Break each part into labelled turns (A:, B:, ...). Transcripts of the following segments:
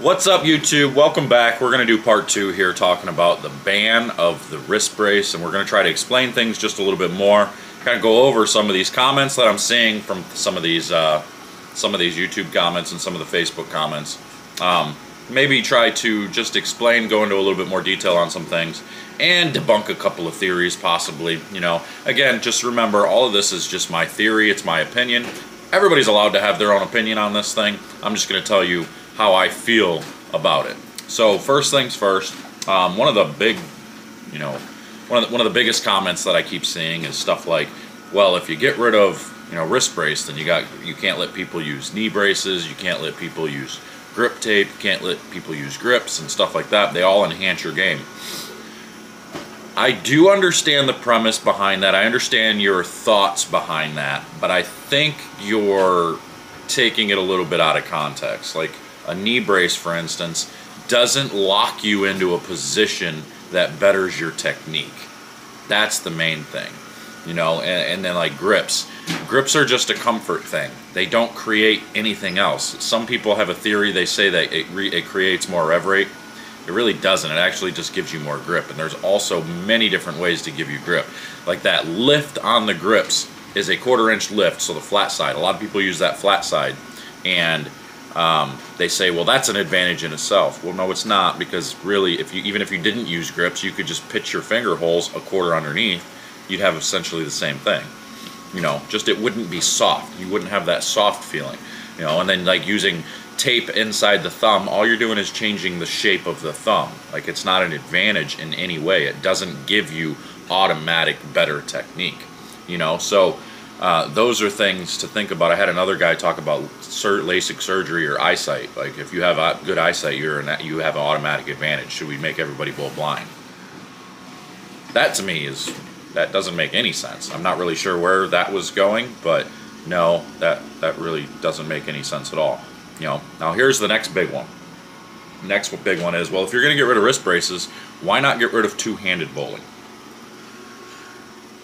A: What's up YouTube? Welcome back. We're going to do part two here talking about the ban of the wrist brace and we're going to try to explain things just a little bit more. Kind of go over some of these comments that I'm seeing from some of these uh, some of these YouTube comments and some of the Facebook comments. Um, maybe try to just explain, go into a little bit more detail on some things and debunk a couple of theories possibly, you know. Again, just remember all of this is just my theory, it's my opinion. Everybody's allowed to have their own opinion on this thing. I'm just going to tell you how I feel about it. So first things first, um, one of the big, you know, one of the, one of the biggest comments that I keep seeing is stuff like, well, if you get rid of you know wrist brace, then you got you can't let people use knee braces, you can't let people use grip tape, you can't let people use grips and stuff like that. They all enhance your game. I do understand the premise behind that. I understand your thoughts behind that, but I think you're taking it a little bit out of context. Like a knee brace, for instance, doesn't lock you into a position that betters your technique. That's the main thing, you know. And, and then like grips, grips are just a comfort thing. They don't create anything else. Some people have a theory. They say that it it creates more rev rate. It really doesn't. It actually just gives you more grip. And there's also many different ways to give you grip. Like that lift on the grips is a quarter inch lift, so the flat side. A lot of people use that flat side, and um, they say, well, that's an advantage in itself. Well, no, it's not because really, if you even if you didn't use grips, you could just pitch your finger holes a quarter underneath. You'd have essentially the same thing. You know, just it wouldn't be soft. You wouldn't have that soft feeling. You know, and then like using tape inside the thumb, all you're doing is changing the shape of the thumb. Like it's not an advantage in any way. It doesn't give you automatic better technique. You know, so uh, those are things to think about. I had another guy talk about sur LASIK surgery or eyesight. Like if you have good eyesight, you're in you have an automatic advantage. Should we make everybody go blind? That to me is that doesn't make any sense. I'm not really sure where that was going, but no, that that really doesn't make any sense at all. You know. Now here's the next big one. Next big one is well, if you're going to get rid of wrist braces, why not get rid of two-handed bowling?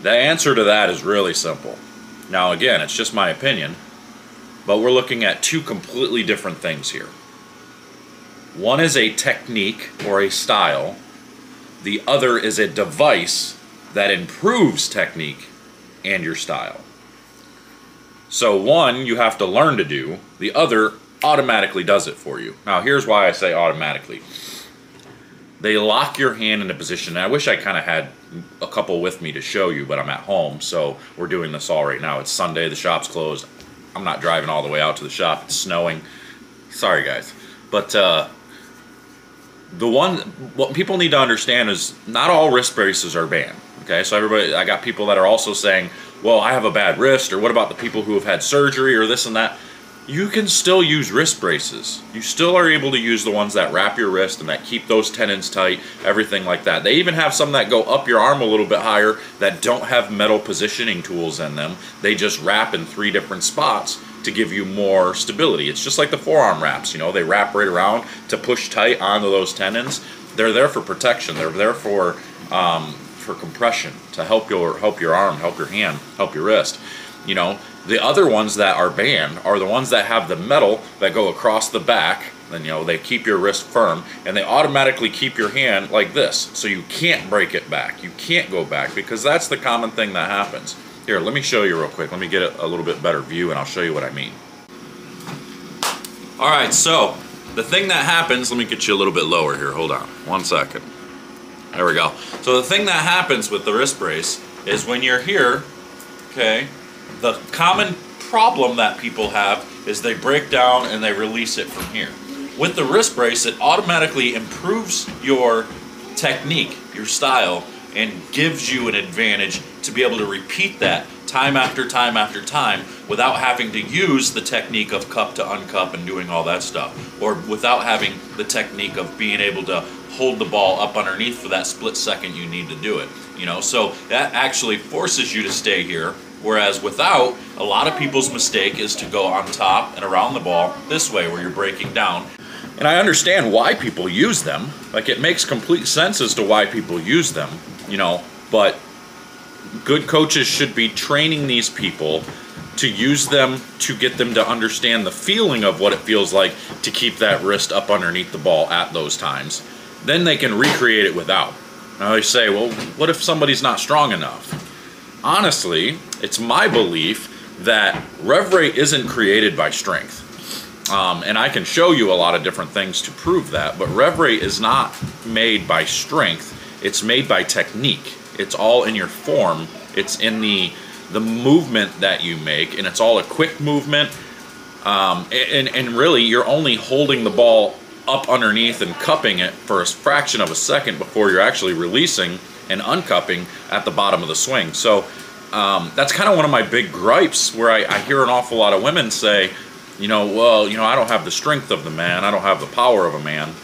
A: The answer to that is really simple now, again, it's just my opinion, but we're looking at two completely different things here. One is a technique or a style, the other is a device that improves technique and your style. So, one you have to learn to do, the other automatically does it for you. Now, here's why I say automatically they lock your hand in a position. I wish I kind of had a couple with me to show you, but I'm at home, so we're doing this all right now. It's Sunday, the shop's closed. I'm not driving all the way out to the shop. It's snowing. Sorry, guys. But uh, the one, what people need to understand is not all wrist braces are banned. Okay, so everybody, I got people that are also saying, well, I have a bad wrist, or what about the people who have had surgery, or this and that you can still use wrist braces. You still are able to use the ones that wrap your wrist and that keep those tendons tight, everything like that. They even have some that go up your arm a little bit higher that don't have metal positioning tools in them. They just wrap in three different spots to give you more stability. It's just like the forearm wraps, you know, they wrap right around to push tight onto those tendons. They're there for protection. They're there for um, for compression to help your help your arm, help your hand, help your wrist. You know, the other ones that are banned are the ones that have the metal that go across the back and you know they keep your wrist firm and they automatically keep your hand like this so you can't break it back. You can't go back because that's the common thing that happens. Here let me show you real quick. Let me get a, a little bit better view and I'll show you what I mean. All right so the thing that happens let me get you a little bit lower here. Hold on one second. There we go. So the thing that happens with the wrist brace is when you're here okay the common problem that people have is they break down and they release it from here. With the wrist brace, it automatically improves your technique, your style, and gives you an advantage to be able to repeat that time after time after time without having to use the technique of cup to uncup and doing all that stuff or without having the technique of being able to hold the ball up underneath for that split second you need to do it you know so that actually forces you to stay here Whereas without, a lot of people's mistake is to go on top and around the ball this way where you're breaking down. And I understand why people use them. Like it makes complete sense as to why people use them, you know, but good coaches should be training these people to use them to get them to understand the feeling of what it feels like to keep that wrist up underneath the ball at those times. Then they can recreate it without. Now they say, well, what if somebody's not strong enough? Honestly, it's my belief that rev rate isn't created by strength. Um, and I can show you a lot of different things to prove that, but rev rate is not made by strength, it's made by technique. It's all in your form, it's in the the movement that you make, and it's all a quick movement. Um, and, and really, you're only holding the ball up underneath and cupping it for a fraction of a second before you're actually releasing and uncupping at the bottom of the swing. So um, that's kind of one of my big gripes where I, I hear an awful lot of women say, you know, well, you know, I don't have the strength of the man, I don't have the power of a man.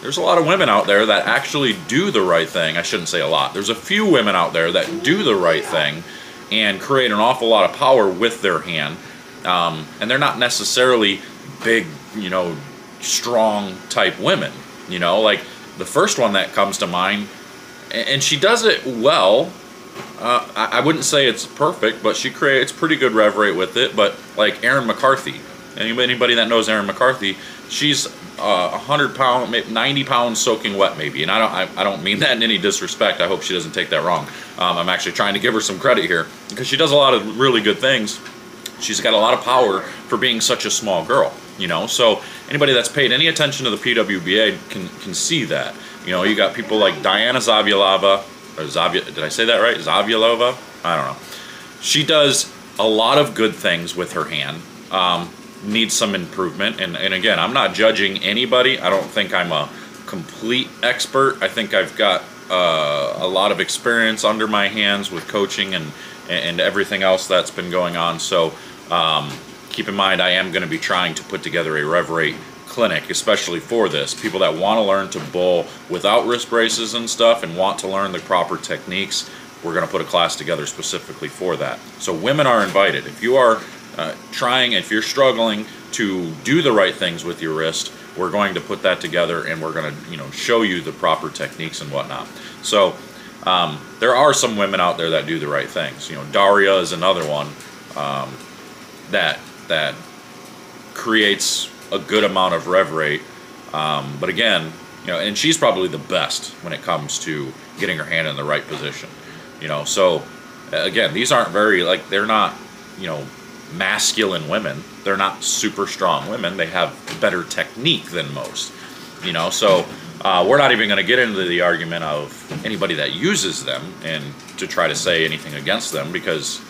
A: There's a lot of women out there that actually do the right thing. I shouldn't say a lot. There's a few women out there that do the right thing and create an awful lot of power with their hand. Um, and they're not necessarily big, you know, strong type women. You know, like the first one that comes to mind, and she does it well. Uh, I, wouldn't say it's perfect, but she creates pretty good rev rate with it. But like Erin McCarthy, anybody, anybody that knows Erin McCarthy, she's uh, 100 pound, 90 pounds soaking wet maybe. And I don't, I, I, don't mean that in any disrespect. I hope she doesn't take that wrong. Um, I'm actually trying to give her some credit here because she does a lot of really good things. She's got a lot of power for being such a small girl, you know. So anybody that's paid any attention to the PWBA can can see that. You know, you got people like Diana Zavjalova, or Zavia, did I say that right? Zavjalova? I don't know. She does a lot of good things with her hand. Um, needs some improvement. And, and again, I'm not judging anybody. I don't think I'm a complete expert. I think I've got uh, a lot of experience under my hands with coaching and, and everything else that's been going on. So um, keep in mind, I am going to be trying to put together a rev rate clinic, especially for this. People that want to learn to bowl without wrist braces and stuff and want to learn the proper techniques, we're going to put a class together specifically for that. So women are invited. If you are uh, trying, if you're struggling to do the right things with your wrist, we're going to put that together and we're going to, you know, show you the proper techniques and whatnot. So um, there are some women out there that do the right things. You know, Daria is another one um, that that creates a good amount of rev rate. Um, but again, you know, and she's probably the best when it comes to getting her hand in the right position. You know, so again, these aren't very like they're not, you know, masculine women. They're not super strong women. They have better technique than most. You know, so uh, we're not even going to get into the argument of anybody that uses them and to try to say anything against them because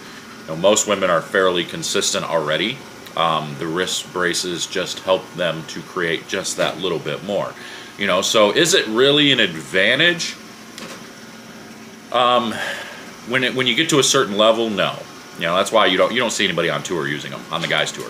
A: you know, most women are fairly consistent already. Um, the wrist braces just help them to create just that little bit more. You know, so is it really an advantage? Um, when it, when you get to a certain level, no. You know, that's why you don't you don't see anybody on tour using them on the guys tour.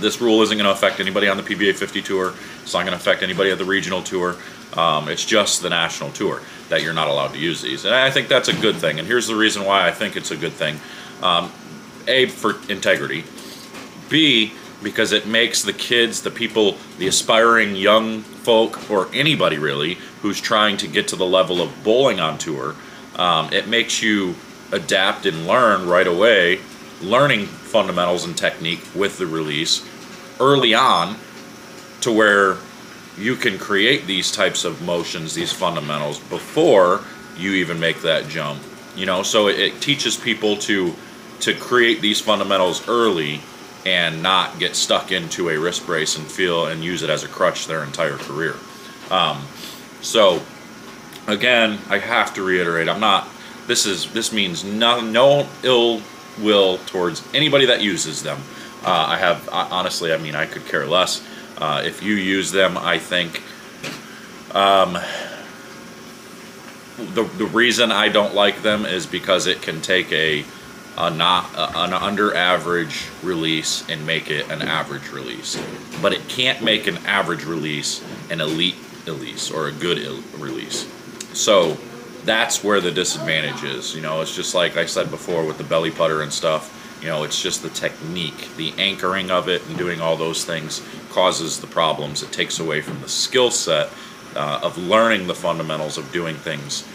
A: This rule isn't going to affect anybody on the PBA 50 tour. It's not going to affect anybody at the regional tour. Um, it's just the national tour that you're not allowed to use these, and I think that's a good thing. And here's the reason why I think it's a good thing: um, a for integrity, b because it makes the kids, the people, the aspiring young folk, or anybody really who's trying to get to the level of bowling on tour, um, it makes you adapt and learn right away, learning fundamentals and technique with the release early on to where you can create these types of motions, these fundamentals before you even make that jump. You know, so it, it teaches people to to create these fundamentals early and not get stuck into a wrist brace and feel and use it as a crutch their entire career. Um, so again, I have to reiterate, I'm not this is this means no, no ill will towards anybody that uses them. Uh, I have honestly, I mean, I could care less. Uh, if you use them, I think um, the the reason I don't like them is because it can take a a not an under average release and make it an average release, but it can't make an average release an elite release or a good release. So that's where the disadvantage is. You know, it's just like I said before with the belly putter and stuff. You know, it's just the technique, the anchoring of it, and doing all those things causes the problems. It takes away from the skill set uh, of learning the fundamentals of doing things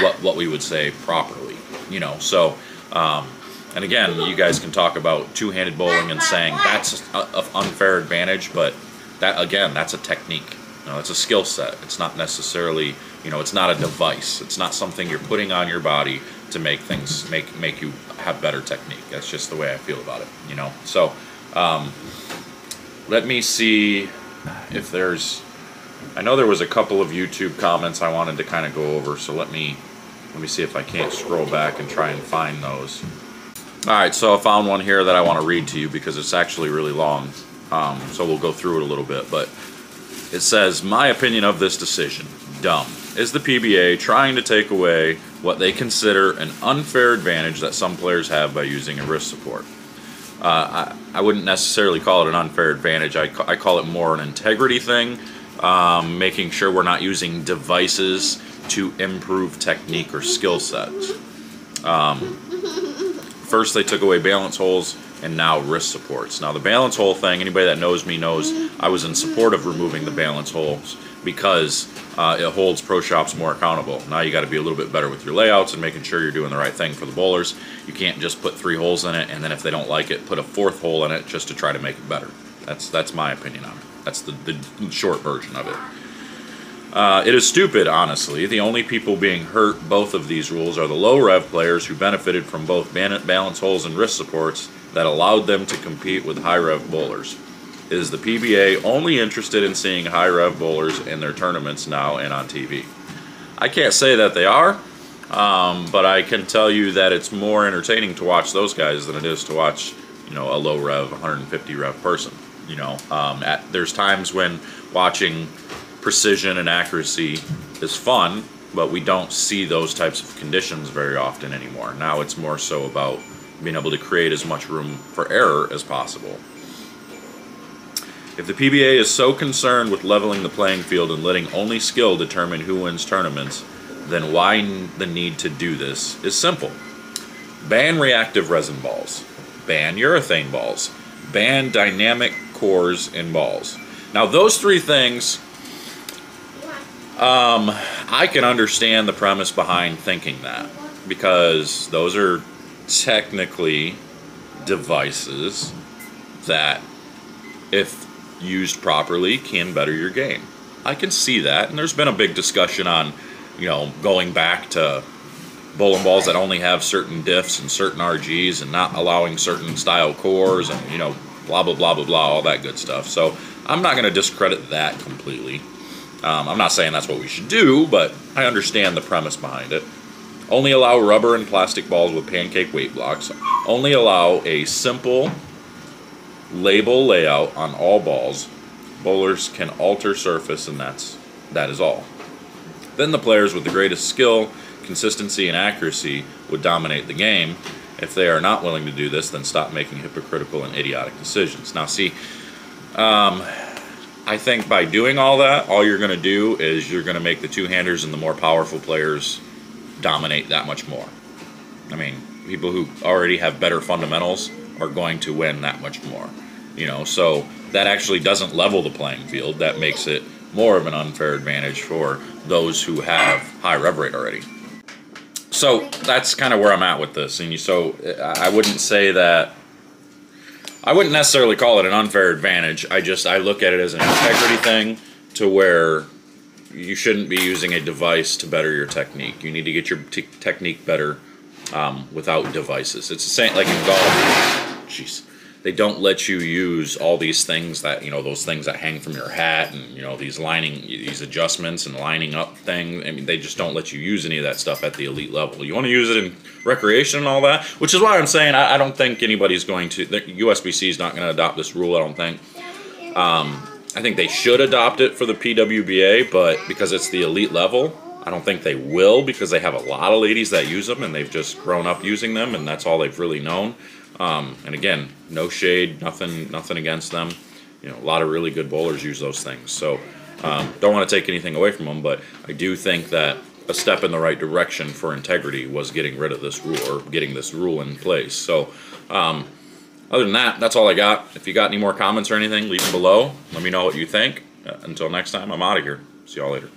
A: what what we would say properly. You know, so um, and again, you guys can talk about two-handed bowling and saying that's an unfair advantage, but that again, that's a technique. You know, it's a skill set. It's not necessarily, you know, it's not a device. It's not something you're putting on your body to make things make make you have better technique. That's just the way I feel about it. You know, so um, let me see if there's. I know there was a couple of YouTube comments I wanted to kind of go over, so let me let me see if I can't scroll back and try and find those. All right, so I found one here that I want to read to you because it's actually really long. Um, so we'll go through it a little bit. But it says, My opinion of this decision dumb. Is the PBA trying to take away what they consider an unfair advantage that some players have by using a wrist support? Uh, I, I wouldn't necessarily call it an unfair advantage. I, ca- I call it more an integrity thing, um, making sure we're not using devices to improve technique or skill sets. Um, First, they took away balance holes, and now wrist supports. Now, the balance hole thing, anybody that knows me knows I was in support of removing the balance holes because uh, it holds pro shops more accountable. Now you got to be a little bit better with your layouts and making sure you're doing the right thing for the bowlers. You can't just put three holes in it and then if they don't like it, put a fourth hole in it just to try to make it better. That's that's my opinion on it. That's the, the short version of it. Uh, it is stupid, honestly. The only people being hurt both of these rules are the low rev players who benefited from both balance holes and wrist supports that allowed them to compete with high rev bowlers. Is the PBA only interested in seeing high rev bowlers in their tournaments now and on TV? I can't say that they are, um, but I can tell you that it's more entertaining to watch those guys than it is to watch, you know, a low rev 150 rev person. You know, um, at, there's times when watching precision and accuracy is fun, but we don't see those types of conditions very often anymore. Now it's more so about being able to create as much room for error as possible. If the PBA is so concerned with leveling the playing field and letting only skill determine who wins tournaments, then why the need to do this is simple. Ban reactive resin balls, ban urethane balls, ban dynamic cores in balls. Now, those three things um, I can understand the premise behind thinking that because those are technically devices that, if used properly, can better your game. I can see that, and there's been a big discussion on, you know, going back to bowling balls that only have certain diffs and certain RGs and not allowing certain style cores and, you know, blah, blah, blah, blah, blah, all that good stuff. So I'm not going to discredit that completely. Um, I'm not saying that's what we should do, but I understand the premise behind it. Only allow rubber and plastic balls with pancake weight blocks. Only allow a simple label layout on all balls. Bowlers can alter surface, and that's that is all. Then the players with the greatest skill, consistency, and accuracy would dominate the game. If they are not willing to do this, then stop making hypocritical and idiotic decisions. Now, see, um, I think by doing all that, all you're going to do is you're going to make the two-handers and the more powerful players dominate that much more. I mean, people who already have better fundamentals are going to win that much more. You know, so that actually doesn't level the playing field. That makes it more of an unfair advantage for those who have high rev rate already. So that's kind of where I'm at with this. And you, so I wouldn't say that I wouldn't necessarily call it an unfair advantage. I just I look at it as an integrity thing to where you shouldn't be using a device to better your technique. You need to get your technique better um, without devices. It's the same like in golf. Jeez they don't let you use all these things that you know those things that hang from your hat and you know these lining these adjustments and lining up thing. I mean they just don't let you use any of that stuff at the elite level. You want to use it in recreation and all that which is why i'm saying i, I don't think anybody's going to the usbc is not going to adopt this rule i don't think. Um, i think they should adopt it for the pwba but because it's the elite level I don't think they will because they have a lot of ladies that use them and they've just grown up using them and that's all they've really known. Um, and again, no shade, nothing, nothing against them. You know, a lot of really good bowlers use those things. So um, don't want to take anything away from them, but I do think that a step in the right direction for integrity was getting rid of this rule or getting this rule in place. So um, other than that, that's all I got. If you got any more comments or anything, leave them below. Let me know what you think. Uh, until next time, I'm out of here. See y'all later.